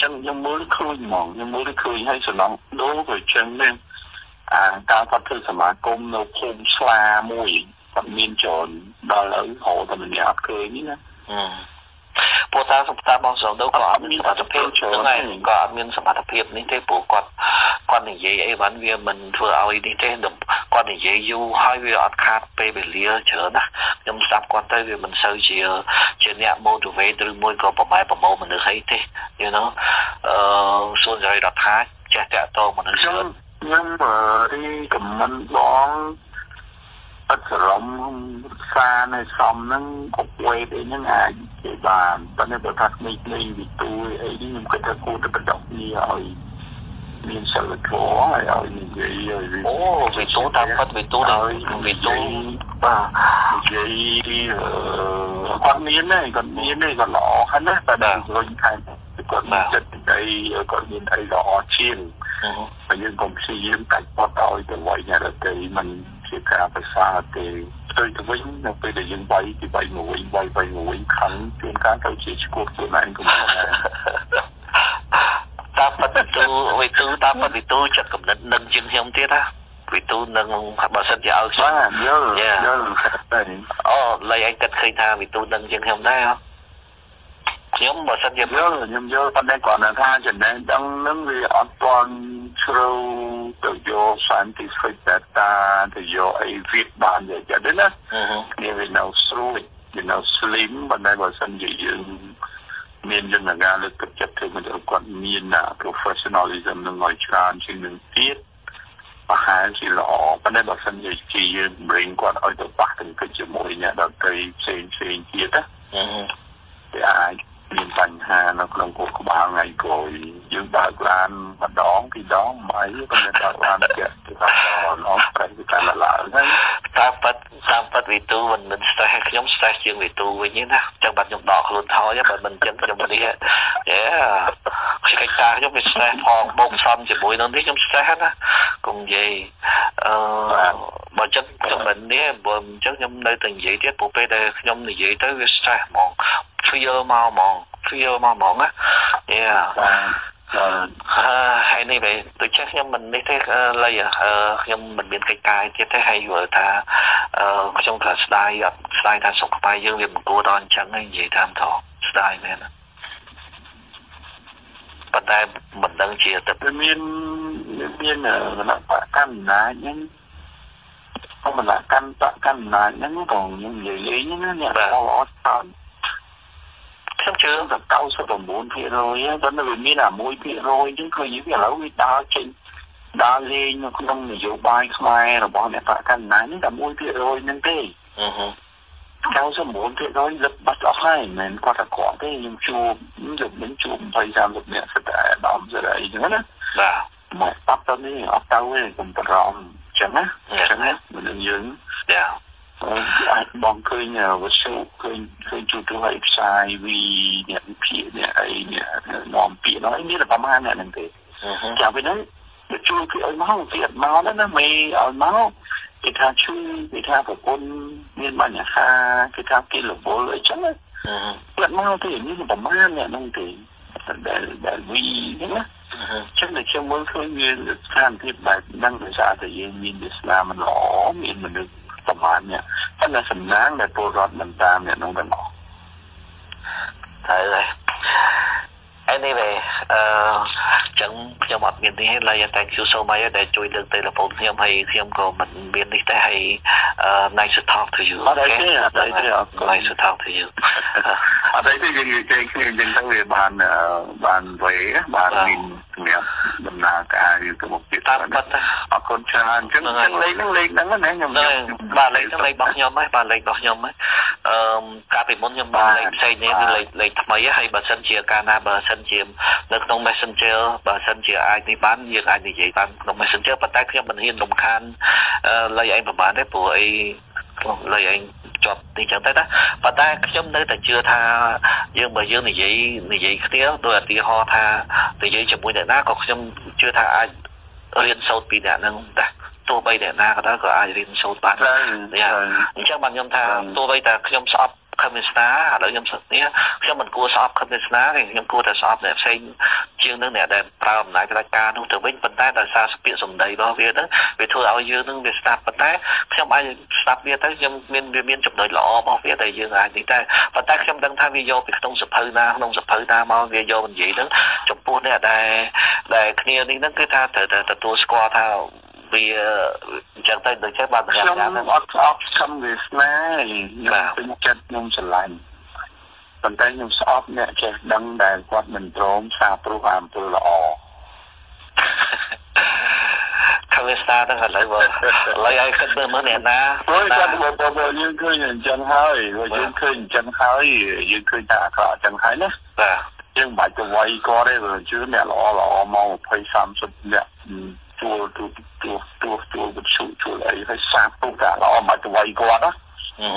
ចឹងខ្ញុំមើលឃើញហ្មងខ្ញុំមើលឃើញហើយសំឡងដូរក៏ចឹងដែរអាការគាត់ធ្វើសមាគមនៅភូមិស្លាមួយគាត់មានច្រើនដល់ឥឡូវហៅតែម្នាក់អត់ឃើញនេះណាព្រោះតាមសម្តាបងស្រងទៅក៏អត់មានសមត្ថភាពហ្នឹងហើយក៏អត់មានសមត្ថភាពនេះទេព្រោះគាត់ គាត់និយាយអីវ៉ាន់វាមិនធ្វើឲ្យនេះទេគាត់និយាយយូរហើយវាអត់ខាតពេលវេលាច្រើនណាខ្ញុំស្ដាប់គាត់ទៅវាមិនសូវជាជាអ្នក motivate ឬមួយក៏ប្រម៉ែប្រមូលមនុស្សអីទេ you know អឺសួនរយរដ្ឋាចេះតាក់ទងមនុស្សច្រើនខ្ញុំរីខមមិនបងអត់សរំសានៅសំហ្នឹងគ្រប់វេទអីហ្នឹងអាចគេបានប៉ុន្តែបើថាក្មេងៗវិទូអីនេះខ្ញុំគិតថាគួរតែបន្តគ្នាឲ្យ មានសិលធម៌ហើយឲ្យនិយាយអូវិទូតាមពិតវិទូដល់វិទូបាទនិយាយគាត់មានទេគាត់មានទេគាត់ល្អហ្នឹងណាតែដល់រុញខែគាត់មានចិត្តអីគាត់មានអីល្អជាងហើយយើងកុំព្យាយាមកាច់បត់ឲ្យទៅវ័យអ្នកដទៃមិនជាការប្រសើរទេផ្ទុយទៅវិញនៅពេលដែលយើងវាយពីវាយមួយវិញវាយវាយមួយវិញខំជួនកាលទៅជាឈួតខ្លួនឯងក៏មិនដែរតាមពិតទៅ វិទូតាមពិតវិទូចិត្តកំណត់នឹងជាងខ្ញុំទៀតណាវិទូនឹងបើសិនជាឲ្យខ្ញុំបាទយល់យល់អូលៃឯងគិតឃើញថាវិទូនឹងជាងខ្ញុំដែរខ្ញុំបើសិនជាយល់ខ្ញុំយល់ប៉ុន្តែគាត់ថាចំណេះដឹងនឹងវាអត់ទាន់ជ្រៅទៅយក scientific data ទៅយកអីវិទ្យាបានយ៉ាងចឹងណានេះវានៅស្រួយវានៅ slim ប៉ុន្តែបើសិនជាយើង មានយន្តការលើកទឹកចិត្តធ្វើឲ្យគាត់មាន professionalism នឹងឲ្យច្រើនជាងនឹងទៀតប្រហែលជាល្អប៉ុន្តែបើសិនជាយើងបរិញគាត់ឲ្យទៅប៉ះទៅជាមួយអ្នកដទៃផ្សេងផ្សេងទៀតណាវាអាច មានបញ្ហានៅក្នុងគោះក្បាលថ្ងៃក្រោយយើងបើកឡានម្ដងពីរដងមិនអីប៉ុន្តែបើកឡានទៀតទៅដល់អស់ប្រេងវាកាន់ឡើងហើយតាមពិតតាមពិតវីទូមិនមិន stress ខ្ញុំ stress ជាងវីទូវិញណាចឹងបាត់ខ្ញុំដកខ្លួនថយបើមិនចឹងខ្ញុំនេះយេកិច្ចការខ្ញុំវា stress ផងបូកសំជាមួយនឹងនេះខ្ញុំ stress ណាកុំនិយាយអឺបើចឹងខ្ញុំមិននេះបើអញ្ចឹងខ្ញុំនៅតែនិយាយទៀតព្រោះពេលដែលខ្ញុំនិយាយទៅវា stress ហ្មង feel មកហ្មង feel មកហ្មងណាយ៉ាហើយនេះវិញដូចចេះខ្ញុំមិននេះទេលៃខ្ញុំមិនមានកិច្ចការទៀតទេហើយយល់ថាខ្ញុំក៏ស្ដាយអត់ស្ដាយថាសុខភាពយើងវាមិនគួរដល់អញ្ចឹងនិយាយតាមត្រង់ស្ដាយមែនប៉ុន្តែមិនដឹងជាទៅមានមានគណៈបកកម្មណាហ្នឹងគណៈកម្មបកកម្មណាហ្នឹងក៏ខ្ញុំនិយាយលេងណាអ្នកល្អអត់តើ ខ្ញុំជឿថា99%ហើយតែវាមានអា1%ចឹងគឺយើងឥឡូវវាដើរចេញដើរលេងនៅក្នុងនយោបាយខ្មែររបស់អ្នកបកកណ្ដាលនេះតែ1%ហ្នឹងទេអឺហឺ99%លឹកបាត់អស់ហើយមិនមែនគាត់តែគាត់ទេខ្ញុំជួបខ្ញុំមិនជួប20 30នាក់សិតតែដំស្រីចឹងណាបាទមកបាត់ទៅនេះអត់ទៅទេខ្ញុំបារម្ភចឹងណាចឹងណាមនុស្សយើងយ៉ា អាចបងឃើញវត្ថុឃើញឃើញជួបទៅឲ្យផ្សាយវីអ្នកវិភាគអ្នកអីអ្នកនាំពាក្យនោះមានតែប្រហែលអ្នកហ្នឹងទេចាំពេលហ្នឹងទៅជួយគេឲ្យមកវាអត់មកណាមេឲ្យមកគេថាជួយគេថាប្រពន្ធមានបញ្ហាគេថាគេរវល់អីចឹងណាគាត់មកទេមានប្រហែលអ្នកហ្នឹងទេដែលដែលវីណាចឹងតែខ្ញុំមើលឃើញវាស្ថានភាពបែបហ្នឹងដោយសារតែយើងមានវាស្នាមល្អមានមនុស្ស ប្រមាណនេះតែសំណាងដែលពលរដ្ឋមិនតាមអ្នកនោះទាំងអស់ហើយ anyway អឺចឹងខ្ញុំអត់មាននេះឡើយ thank you so much ដែលជួយលើកទូរស័ព្ទខ្ញុំហើយខ្ញុំក៏មិនមាននេះតែហើយ nice to talk to you អត់ទេអត់ទេអត់ nice to talk to you អត់ទេយើងនិយាយគ្នាយើងទៅវាបានបានវេបានមានសម្រាប់ ដំណើរការយូរទៅមុខទៀតតាមពិតអរគុណច្រើនចឹងលេខហ្នឹងលេខហ្នឹងណាខ្ញុំបាទលេខហ្នឹងលេខរបស់ខ្ញុំហ៎បាទលេខរបស់ខ្ញុំហ៎អឺកាលពីមុនខ្ញុំបានលេខផ្សេងនេះគឺលេខលេខថ្មីហើយបើសិនជាកាលណាបើសិនជានៅក្នុង Messenger បើសិនជាអាចនេះបានយើងអាចនិយាយបានក្នុង Messenger ប៉ុន្តែខ្ញុំមិនហ៊ានរំខានលេខឯងប្រហែលទេព្រោះអី លេខឯងជាប់ទីចឹងទៅណាប៉ុន្តែខ្ញុំនៅតែជឿថាយើងបើយើងនិយាយនិយាយគ្នាដោយឧទាហរណ៍ថានិយាយជាមួយអ្នកណាក៏ខ្ញុំជឿថាអាចរៀនសូត្រពីអ្នកហ្នឹងដែរទោះបីអ្នកណាក៏ដោយក៏អាចរៀនសូត្របានអញ្ចឹងបានខ្ញុំថាទោះបីតែខ្ញុំស្អប់ ខឹមវាសនាឥឡូវខ្ញុំសឹកនេះខ្ញុំមិនគួរស្អប់ខឹមវាសនាទេខ្ញុំគួរតែស្អប់អ្នកផ្សេងជាងនឹងអ្នកដែលប្រើអំណាចផ្ដាច់ការនោះទៅវិញប៉ុន្តែដោយសារពាក្យសម្ដីរបស់វាទៅវាធ្វើឲ្យយើងនឹងវាស្ដាប់ប៉ុន្តែខ្ញុំអាចស្ដាប់វាទៅខ្ញុំមានវាមានចំណុចល្អរបស់វាដែលយើងអាចនេះតែប៉ុន្តែខ្ញុំដឹងថាវាយកពីក្នុងសភៅណាក្នុងសភៅណាមកវាយកនិយាយនឹងចំពោះអ្នកដែលដែលគ្នានេះហ្នឹងគឺថាត្រូវតែទទួលស្គាល់ថា វាអញ្ចឹងទៅដូចចេះបានប្រកាសថាអត់អត់ខំវាស្នាខ្ញុំពេញចិត្តខ្ញុំស្រឡាញ់ប៉ុន្តែខ្ញុំស្អប់អ្នកចេះដឹងដែលគាត់មិនព្រមសាព្រោះអំពើល្អខាងវាស្តាទៅឥឡូវបើឥឡូវឲ្យគិតមើលមើលអ្នកណាព្រោះគាត់បងប្អូនយើងឃើញអញ្ចឹងហើយយើងឃើញអញ្ចឹងហើយយើងឃើញថាអាក្រក់អញ្ចឹងហើយណាបាទយើងមិនបាច់ទៅវាយគាត់ទេព្រោះជឿអ្នកល្អល្អមក20 30អ្នក ជួលទូទូទូទូវិទ្យុជួលអីហើយសាបទុកតែល្អមកទៅវាយគាត់ណាអឺ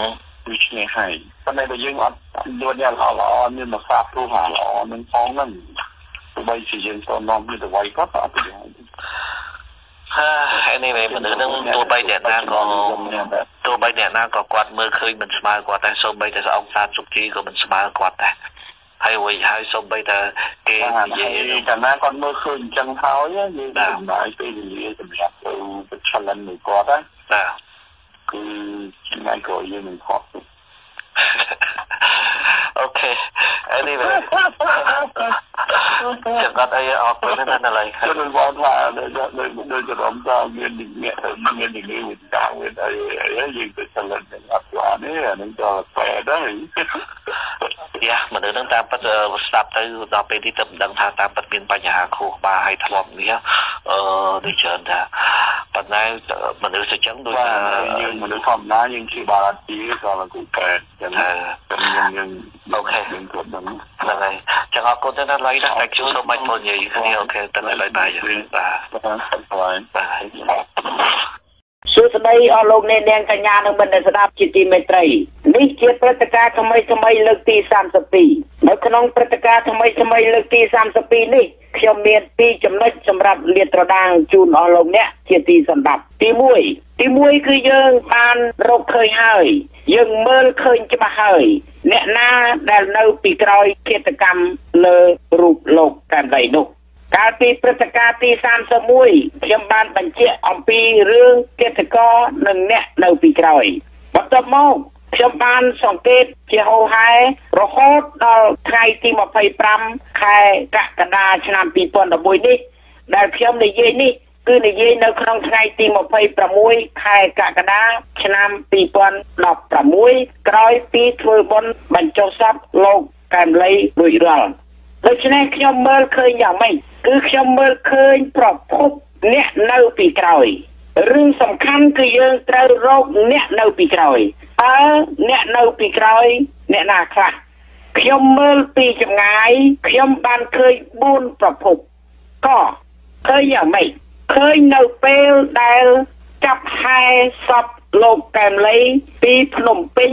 ដូច្នេះហើយប៉ុន្តែបើយើងអត់ដូចយ៉ាងល្អល្អមានមកសាបទុកហាល្អនឹងផងហ្នឹងទោះបីជាយើងទៅនាំទៅវាយគាត់ក៏អត់ប្រយោជន៍ហើយនេះវិញមនុស្សនឹងទោះបីអ្នកណាក៏ទោះបីអ្នកណាក៏គាត់មើលឃើញមិនស្មើគាត់ដែរសូម្បីតែស្អងសាទសុជីក៏មិនស្មើគាត់ដែរ ហើយវិញហើយសូម្បីតែគេនិយាយកាលណាគាត់មើលឃើញអញ្ចឹងហើយយើងចំណាយពេលវេលាសម្រាប់ទៅប្រឆាំងនឹងគាត់ណាបាទគឺថ្ងៃក្រោយយើងនឹងខក អូខេ anyway ចាំកាត់អីអត់ទៅណាស់ឡើយខ្ញុំបងថាដូចដូចរំសាមានអ្នកមាននិយាយវិតាវិញអីយើងទៅឆ្លងនឹងអត់ស្អាតនេះអានឹងក៏បែរដែរយ៉ាមនុស្សនឹងតាមពិតស្ដាប់ទៅដល់ពេលនេះទៅមិនដឹងថាតាមពិតមានបញ្ហាខួរក្បាលហើយធ្លាប់នេះអឺដូចច្រើនថាប៉ុន្តែមនុស្សទៅចឹងដូចថាយើងមនុស្សធម្មតាយើងជាបារទីក៏លោកកែចឹងយើងយើងអូខេយើងគ្រប់ហ្នឹងហ្នឹងហើយចឹងអរគុណទៅណាស់ឡើយណាតែជួបសូមបាច់ពលនិយាយគ្នាអូខេទៅឡើយបាយបាទបាទបាទ សួស្តីអស់លោកអ្នកនាងកញ្ញានិងបណ្ឌិតស្ដាប់ជាទីមេត្រីនេះជាព្រឹត្តិការណ៍ថ្មីថ្មីលើកទី32នៅក្នុងព្រឹត្តិការណ៍ថ្មីថ្មីលើកទី32នេះខ្ញុំមានពីរចំណុចសម្រាប់លាតត្រដាងជូនអស់លោកអ្នកជាទីសម្ដាប់ទី1ទី1គឺយើងបានរកឃើញហើយយើងមើលឃើញច្បាស់ហើយអ្នកណាដែលនៅពីក្រោយគិតកម្មលើរូបលោកកាន់ដៃនោះ កាលពីព្រឹត្តិការណ៍ទី31ខ្ញុំបានបញ្ជាក់អំពីរឿងគិតកោនិងអ្នកនៅពីក្រោយបន្ទាប់មកខ្ញុំបានសង្កេតជាហោហែរហូតដល់ថ្ងៃទី25ខែកក្កដាឆ្នាំ2011នេះដែលខ្ញុំនិយាយនេះគឺនិយាយនៅក្នុងថ្ងៃទី26ខែកក្កដាឆ្នាំ2016ក្រោយពីធ្វើបុណ្យបញ្ចុះសពលោកកែមលីរួចរាល់ ដូច្នេះខ្ញុំមើលឃើញយ៉ាងម៉េចគឺខ្ញុំមើលឃើញប្រភពអ្នកនៅពីក្រោយរឿងសំខាន់គឺយើងត្រូវរកអ្នកនៅពីក្រោយតើអ្នកនៅពីក្រោយអ្នកណាខ្លះខ្ញុំមើលពីចម្ងាយខ្ញុំបានឃើញ4ប្រភពក៏ឃើញយ៉ាងម៉េចឃើញនៅពេលដែលចាប់ហែសពលោកកែមលីពីភ្នំពេញ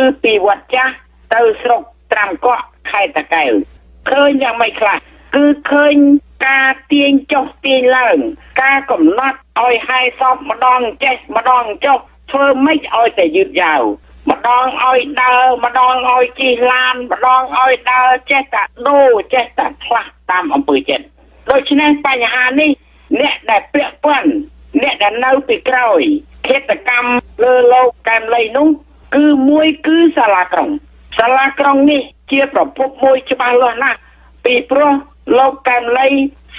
ឬពីវត្តចាស់ទៅស្រុកត្រាំកក់ខេត្តតាកែវ ឃើញយ៉ាងម៉េចខ្លះគឺឃើញការទាញចុះទាញឡើង ការកំណត់ឲ្យហែសពម្ដងចេះម្ដងចុះធ្វើម៉េចឲ្យតែយឺតយ៉ាវម្ដងឲ្យដើរម្ដងឲ្យជិះឡានម្ដងឲ្យដើរចេះតែដូរចេះតែផ្លាស់តាមអំពើចិត្តដូច្នេះបញ្ហានេះ អ្នកដែលពាក់ព័ន្ធអ្នកដែលនៅពីក្រោយឃាតកម្មលើលោកកែមលីនោះគឺមួយគឺសាលាក្រុង សាលាក្រុងនេះជាប្រភពមួយច្បាស់លាស់ណាស់ពីព្រោះលោកកែមលី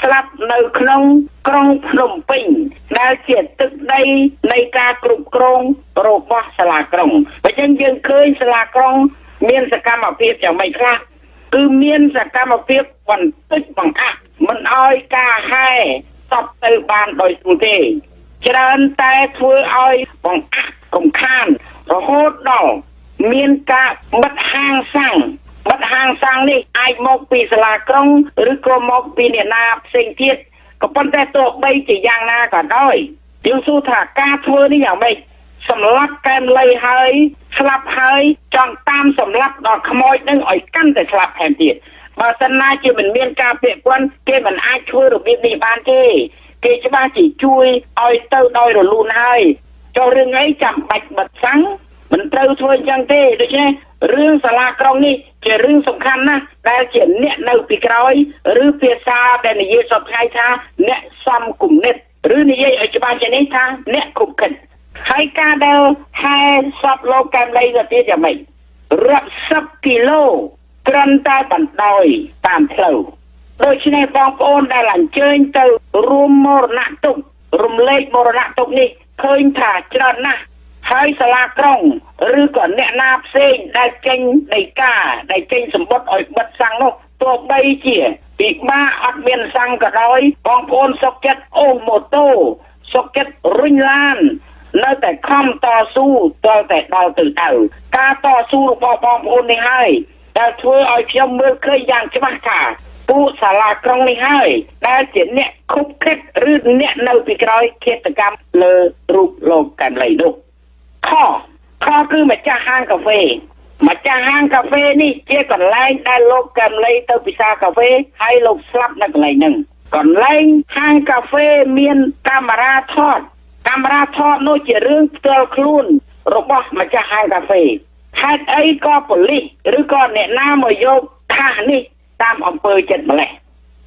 ស្លាប់នៅក្នុងក្រុងភ្នំពេញដែលជាទឹកដីនៃការគ្រប់គ្រងរបស់សាលាក្រុងបើចឹងយើងឃើញសាលាក្រុង មានសកម្មភាពយ៉ាងម៉េចខ្លះគឺមានសកម្មភាពបន្តិចបង្អាក់មិនអោយការហែសពទៅបានដោយស្រួលទេ ច្រើនតែធ្វើឲ្យបង្អាក់កំខានរហូតដល់ មានការបិទហាងសាំងបិទហាងសាំងនេះអាចមកពីសាលាក្រុងឬក៏មកពីអ្នកណាផ្សេងទៀតក៏ប៉ុន្តែទោះបីជាយ៉ាងណាក៏ដោយយើងសួរថាការធ្វើនេះយ៉ាងម៉េចសម្លាប់កែមលៃហើយស្លាប់ហើយចង់តាមសម្លាប់ដល់ខ្មោចនឹងឲ្យកាន់តែស្លាប់ថែមទៀតបើសិនណាជាមិនមានការពាក់ព័ន្ធគេមិនអាចធ្វើរបៀបនេះបានទេគេច្បាស់ជាជួយឲ្យទៅដោយរលូនហើយចុះរឿងអីចាំបាច់បិទសាំង មិនត្រូវធ្វើអញ្ចឹងទេដូច្នេះរឿងសាលាក្រុងនេះជារឿងសំខាន់ណាស់ដែលជាអ្នកនៅពីក្រោយឬភាសាដែលនិយាយសពថ្ងៃថាអ្នកសំគុណិតឬនិយាយឲ្យច្បាស់ជានេះថាអ្នកគុំគិតហើយការដែលហែសពលោកកែមលីទៅទៀតយ៉ាងម៉េចរាប់សិបគីឡូត្រឹមតែបណ្ដោយតាមផ្លូវដូច្នេះបងប្អូនដែលអញ្ជើញទៅរួមមរណទុក្ខរំលែកមរណទុក្ខនេះឃើញថាច្រើនណាស់ ហើយសាលាក្រុងឬក៏អ្នកណាផ្សេងដែលចេញដីកាដែលចេញសម្បត្តិឲ្យបិទសាំងនោះទោះបីជាពិបាកអត់មានសាំងក៏ដោយបងប្អូនសុកចិត្តអូសម៉ូតូសុកចិត្តរុញឡាននៅតែខំតស៊ូតតែដល់ទៅទៅការតស៊ូរបស់បងប្អូននេះហើយដែលធ្វើឲ្យខ្ញុំមើលឃើញយ៉ាងច្បាស់ថាពួកសាលាក្រុងនេះហើយដែលជាអ្នកខុបខិតឬអ្នកនៅពីក្រោយឃាតកម្មលើរូបលោកកាន់លីនោះ ខខគឺម្ចាស់ហាងកាហ្វេម្ចាស់ហាងកាហ្វេនេះជាកន្លែងដែលលោកកំលីទៅពិសាកាហ្វេហើយលោកស្លាប់នៅកន្លែងហ្នឹងកន្លែងហាងកាហ្វេមានកាមេរ៉ាថតកាមេរ៉ាថតនោះជារឿងផ្ទាល់ខ្លួនរបស់ម្ចាស់ហាងកាហ្វេហេតុអីក៏ប៉ូលីសឬក៏អ្នកណាមកយកថាសនេះតាមអំពើចិត្តម្លេះ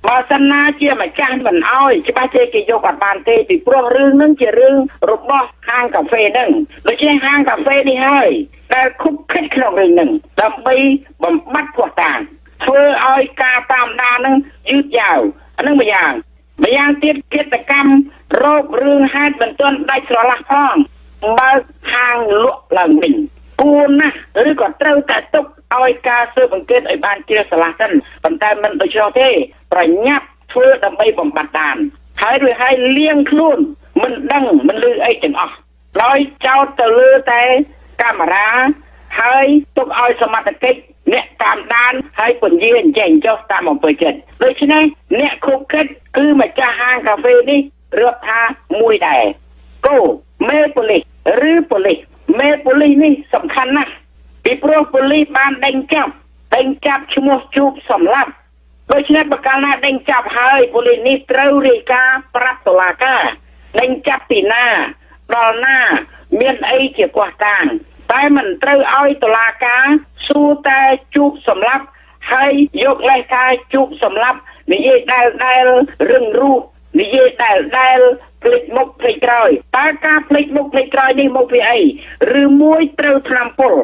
បើសិនណាជាម្ចាស់មិនអោយច្បាស់ទេគេយកអត់បានទេពីព្រោះរឿងហ្នឹងជារឿងរបស់ហាងកាហ្វេហ្នឹងដូច្នេះហាងកាហ្វេនេះហើយដែលខុបខិតក្នុងរឿងហ្នឹងដើម្បីបំបត្តិពួកតាងធ្វើឲ្យការតាមដានហ្នឹងយឺតយ៉ាវអានឹងម្យ៉ាងម្យ៉ាងទៀតគិតកម្មរោគរឿងហេតុមិនទាន់ដាច់ស្រឡះផងបើហាងលក់ឡើងវិញគួរណាស់ឬក៏ត្រូវតែទុក ឲ្យការស៊ើបអង្កេតឲ្យបានជ្រះស្រឡះសិនប៉ុន្តែមិនដូច្នោះទេ ប្រញាប់ធ្វើដើម្បីបំបត្តិបានហើយរួចហើយលៀងខ្លួនមិនដឹងមិនលឺអីទាំងអស់ដោយចោតទៅលើតែកាមេរ៉ាហើយទុកឲ្យសមត្ថកិច្ចអ្នកតាមដានហើយពន្យាអញ្ចឹងចុះតាមអំពើចិត្តដូច្នេះអ្នកខុបគិតគឺម្ចាស់ហាងកាហ្វេនេះរាប់ថាមួយដែរគោមេប៉ូលីសឬប៉ូលីសមេប៉ូលីសនេះសំខាន់ណាស់ ពីព្រោះប៉ូលីសបានដេញចាប់ដេញចាប់ឈ្មោះជូបសម្លាប់ដូច្នេះបកាលណាដេញចាប់ហើយប៉ូលីសនេះត្រូវរាយការណ៍ប្រាប់តុលាការដេញចាប់ពីណាដល់ណា មានអីជាកោះតាងតែមិនត្រូវឲ្យតុលាការសួរតែជូបសម្លាប់ហើយយកលេសការជូបសម្លាប់និយាយដែលដែលរឹងរូបនិយាយដែលដែលភ្លេចមុខភ្លេចក្រោយតើការភ្លេចមុខភ្លេចក្រោយនេះមកពីអីឬមួយត្រូវថ្នាំពុល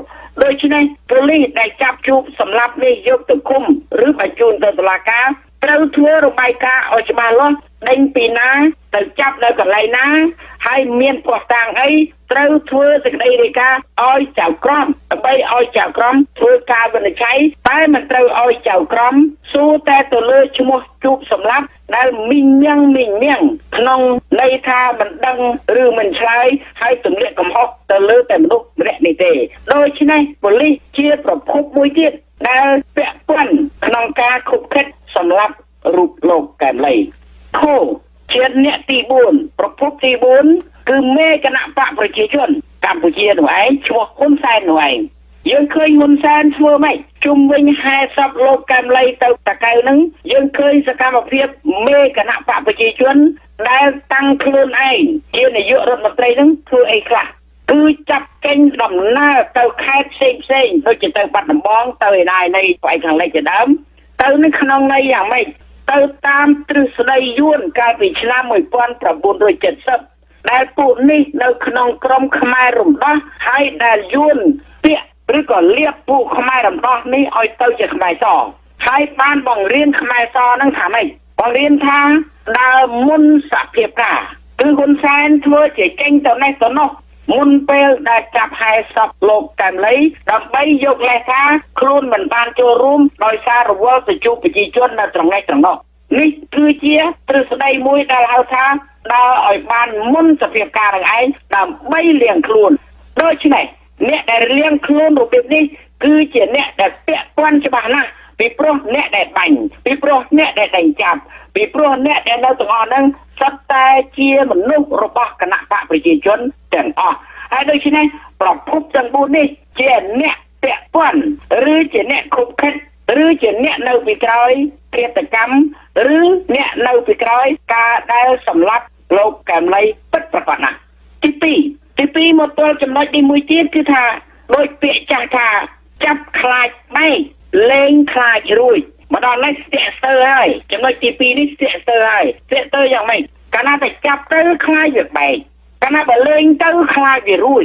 ដូច្នេះប៉ូលីសដែលចាប់ជួបសម្លាប់នេះយកទៅគុំឬបញ្ជូនទៅតុលាការត្រូវធ្វើរបាយការណ៍ឲ្យច្បាស់លាស់ ដេញពីណា ទៅចាប់នៅកន្លែងណា ហើយមានពោះតាំងអីត្រូវធ្វើសេចក្តីរាយការណ៍ឲ្យចៅក្រមដើម្បីឲ្យចៅក្រមធ្វើការវិនិច្ឆ័យតែមិនត្រូវឲ្យចៅក្រមសួរតែទៅលើឈ្មោះជូបសម្លាប់ដែលមីងញ៉ាំងមីងញ៉ាំងក្នុងន័យថាមិនដឹងឬមិនឆ្លើយហើយទម្លាក់កំហុសទៅលើតែមនុស្សម្នាក់នេះទេដូច្នេះប៉ូលីសជាប្រភពមួយទៀតដែលពាក់ព័ន្ធក្នុងការខុបខិតសម្រាប់រូបលោកកែមលី ខូជាអ្នកទី4ប្រភពទី4គឺមេគណៈបកប្រជាជន កម្ពុជានោះឯងឈ្មោះហ៊ុនសែននោះឯងយើងឃើញហ៊ុនសែនធ្វើម៉េចជុំវិញហែសពលោកកែមលីទៅតកៅនឹងយើងឃើញសកម្មភាពមេគណៈបកប្រជាជន ដែលតាំងខ្លួនឯងជានាយករដ្ឋមន្ត្រីនឹងធ្វើអីខ្លះគឺចាប់ចេញដំណើរទៅខេត្តផ្សេងផ្សេងដូចជាទៅបាត់ដំបងទៅឯណានៃផ្អែកខាងលិចជាដើមទៅនៅក្នុងន័យយ៉ាងម៉េច ទៅតាមទ្រឹស្ដីយួនកាលពីឆ្នាំ1970ដែលពួកនេះនៅក្នុងក្រមខ្មែររំដោះហើយដែលយួនពាក្យឬក៏លៀបពួកខ្មែររំដោះនេះឲ្យទៅជាខ្មែរសហើយបានបង្រៀនខ្មែរសនឹងថាម៉េចបង្រៀនថាដើរមុនសភាពការគឺហ៊ុនសែនធ្វើជាចេញទៅនេះទៅនោះ មុនពេលដែលចាប់ហែសពលោកកែមលីដើម្បីយកលេសថាខ្លួនមិនបានចូលរួមដោយសាររវល់ទៅជួបប្រជាជននៅត្រង់នេះត្រង់នោះនេះគឺជាទ្រឹស្ដីមួយដែលហៅថាដើរឲ្យបានមុនសភាពការនឹងឯងដើម្បីលៀងខ្លួនដូច្នេះអ្នកដែលលៀងខ្លួនរបៀបនេះគឺជាអ្នកដែលពាក់ព័ន្ធច្បាស់ណាស់ ពីព្រោះអ្នកដែលបាញ់ពីព្រោះអ្នកដែលដេញចាប់ពីព្រោះអ្នកដែលនៅទាំងអស់ហ្នឹងសុទ្ធតែជាមនុស្សរបស់គណៈបកប្រជាជនទាំងអស់ហើយដូច្នេះប្រភពទាំង4នេះជាអ្នកពាក់ព័ន្ធឬជាអ្នកខុបខិតឬជាអ្នកនៅពីក្រោយឃាតកម្មឬអ្នកនៅពីក្រោយការដែលសម្លាប់លោកកែមលីពិតប្រាកដណាស់ទី2ទី2មកទល់ចំណុចទី1ទៀតគឺថាដោយពាក្យចាស់ថាចាប់ខ្លាចបែក លេងខ្លាចរួចមកដល់នេះស្ទាក់ស្ទើរហើយចំណុចទី2នេះស្ទាក់ស្ទើរហើយស្ទាក់ស្ទើរយ៉ាងម៉េចកាលណាតែចាប់ទៅខ្លាចវាបែកកាលណាបើលេងទៅខ្លាចវារួច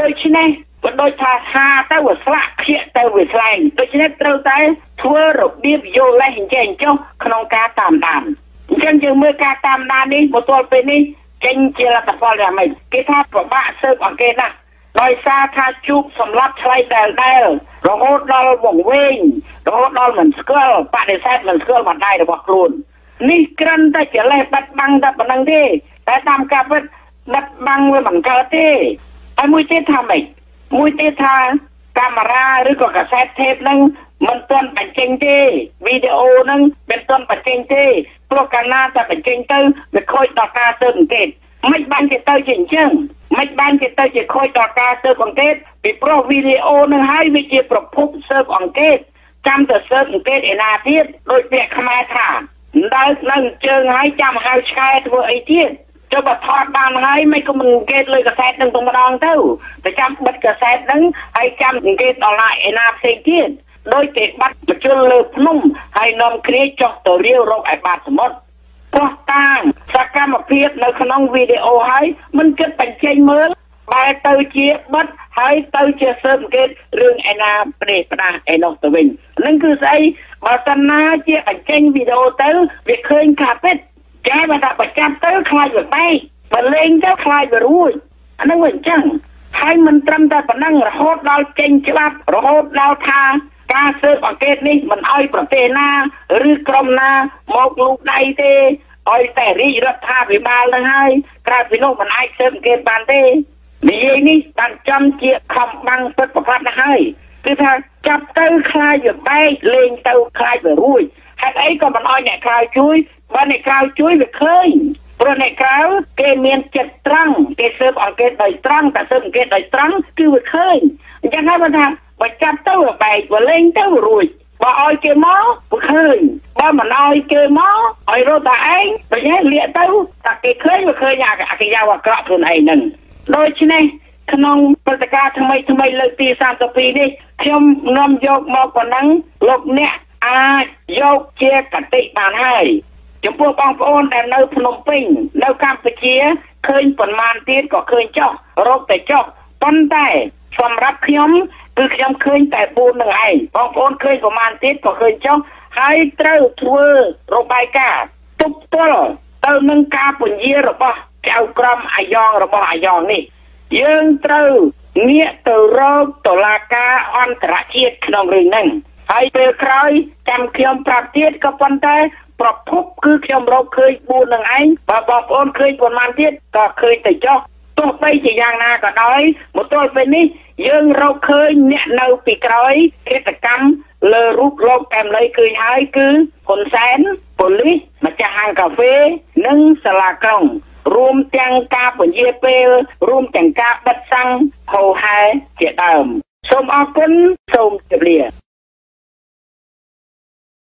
ដូច្នេះក៏ដូចថាថាទៅវាស្លាក់ខៀកទៅវាស្លែងដូច្នេះត្រូវតែធ្វើរបៀបយល់លេសអញ្ចឹងចុះក្នុងការតាមដានអញ្ចឹងយើងមើលការតាមដាននេះមកទល់ពេលនេះចេញជាលទ្ធផលយ៉ាងម៉េចគេថាពិបាកស៊ើបអង្កេតណាស់ ដោយសារថាជួបសម្លាប់ឆ្លៃដែលដែលរហូតដល់វង្វេងរហូតដល់មិនស្គាល់បដិសេធមិនស្គាល់បណ្ដាយរបស់ខ្លួននេះក្រិនតែជាលេសបាត់បង់តែប៉ុណ្្នឹងទេតែតាមការពិតបាត់បង់វាមិនកើតទេហើយមួយទៀតថាម៉េចមួយទៀតថាកាមេរ៉ាឬក៏កាសែតថេបហ្នឹងមិនទាន់បញ្ចេញទេវីដេអូហ្នឹងមិនទាន់បញ្ចេញទេព្រោះកាលណាតែបញ្ចេញទៅវាខូចដល់ការស៊ើបអង្កេត មិនបានជាទៅជាអញ្ចឹងមិនបានជាទៅជាខូចដល់ការស៊ើបអង្កេតពីព្រោះវីដេអូនឹងហើយវាជាប្រភពស៊ើបអង្កេតចាំទៅស៊ើបអង្កេតឯណាទៀតដោយពាក្យខ្មែរថាដើរនៅជើងហើយចាំហៅឆ្កែធ្វើអីទៀតចុះបើថតបានហើយមិនក៏មិនអង្កេតលើកសែតនឹងទៅម្ដងទៅតែចាំបិទកសែតនឹងហើយចាំអង្កេតដល់ណាឯណាផ្សេងទៀតដោយគេបាត់បញ្ជលលើភ្នំហើយនាំគ្នាចុះទៅរាវរកឯបាតសមុទ្រ ព្រោះតាងសកម្មភាពនៅក្នុងវីដេអូហើយមិនគិតបញ្ចេញមើលបែរទៅជាបិទហើយទៅជាស៊ើបអង្កេតរឿងឯណាប្រទេសផ្ដាស់ឯនោះទៅវិញនឹងគឺស្អីបើសិនណាជាបញ្ចេញវីដេអូទៅវាឃើញការពិតចាបើថាប្រចាំទៅខ្លាចវាបែកបើលេងទៅខ្លាចវារួចអានឹងវាអញ្ចឹងហើយមិនត្រឹមតែប៉ុណ្ណឹងរហូតដល់ចេញច្បាប់រហូតដល់ថា ការស៊ើបអង្កេតនេះមិនអោយប្រទេសណាឬក្រុមណាមកលូកដៃទេឲ្យតែរាជរដ្ឋាភិបាលនឹងហើយក្រៅពីនោះមិនអាចស៊ើបអង្កេតបានទេនិយាយនេះបានចំជាខំបាំងពិតប្រកបណាស់ហើយគឺថាចាប់ទៅខ្លាចវាបែកលេងទៅខ្លាចវារួចហេតុអីក៏មិនអោយអ្នកក្រៅជួយបើអ្នកក្រៅជួយវាឃើញព្រោះអ្នកក្រៅគេមានចិត្តត្រង់គេស៊ើបអង្កេតដោយត្រង់តែស៊ើបអង្កេតដោយត្រង់គឺវាឃើញអញ្ចឹងហើយបើថា បើចាប់ទៅបែកបើលេងទៅរួចបើឲ្យគេមកវាឃើញបើមិនឲ្យគេមកឲ្យរត់តែឯងបើញ៉ែលាកទៅតែគេឃើញវាឃើញអាកិយាអាក្រក់ខ្លួនឯងហ្នឹងដូច្នេះក្នុងព្រឹត្តិការណ៍ថ្មីថ្មីលើកទី32នេះខ្ញុំនាំយកមកប៉ុណ្ណឹងលោកអ្នកអាចយកជាកតិបានហើយចំពោះបងប្អូនដែលនៅភ្នំពេញនៅកម្ពុជាឃើញប៉ុន្មានទៀតក៏ឃើញចុះរកតែចុះប៉ុន្តែសម្រាប់ខ្ញុំ គឺខ្ញុំឃើញតែ4នឹងឯងបងប្អូនឃើញប្រមាណទៀតក៏ឃើញចុះហើយត្រូវធ្វើរបាយការណ៍ទប់ទល់ទៅនឹងការពន្យារបស់ចៅក្រមអាយ៉ងរបស់អាយ៉ងនេះ យើងត្រូវងាកទៅរកតុលាការអន្តរជាតិក្នុងរឿងហ្នឹងហើយពេលក្រោយចាំខ្ញុំប្រាប់ទៀតក៏ប៉ុន្តែប្រភពគឺខ្ញុំរកឃើញ4នឹងឯងបើបងប្អូនឃើញប៉ុន្មានទៀតក៏ឃើញតែចុះទោះ បីជាយ៉ាងណាក៏ដោយមកទល់ពេលនេះយើងរកឃើញអ្នកនៅពីក្រោយគិតកម្មលើរូបលោកកែមលីឃើញហើយគឺហ៊ុនសែនប៉ូលីសម្ចាស់ហាងកាហ្វេនិងសាលាក្រុងរួមទាំងការពន្យាពេលរួមទាំងការបិទសាំងហោហែជាដើមសូមអរគុណសូមជម្រាប